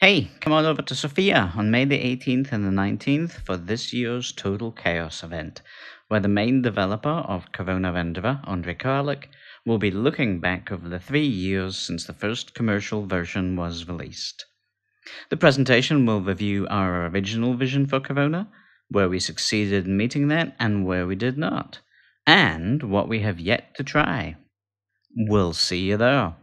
Hey, come on over to Sofia on May the 18th and the 19th for this year's Total Chaos event, where the main developer of Corona Renderer, Ondřej Karlík, will be looking back over the three years since the first commercial version was released. The presentation will review our original vision for Corona, where we succeeded in meeting that and where we did not, and what we have yet to try. We'll see you there.